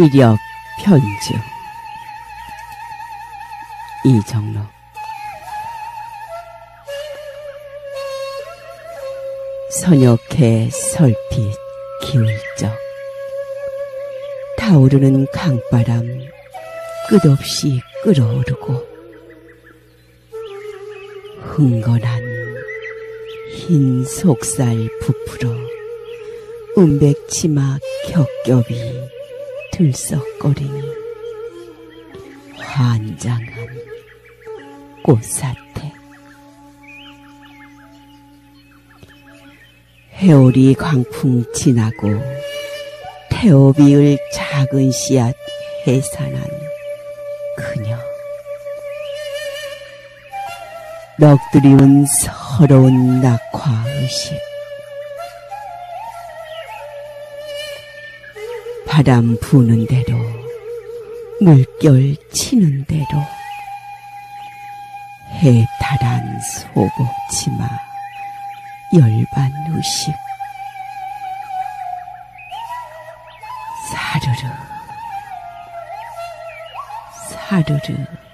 이력 편주 이정록. 선역해 설빛 기울적. 타오르는 강바람 끝없이 끓어오르고 흥건한 흰 속살 부풀어 은백 치마 겹겹이 들썩거리니 환장한 꽃사태. 해오리 광풍 지나고 태오비을 작은 씨앗 해산한 그녀. 넋두리운 서러운 낙화의식 바람 부는 대로 물결 치는 대로 해탈한 소복치마 열반 의식 사르르 사르르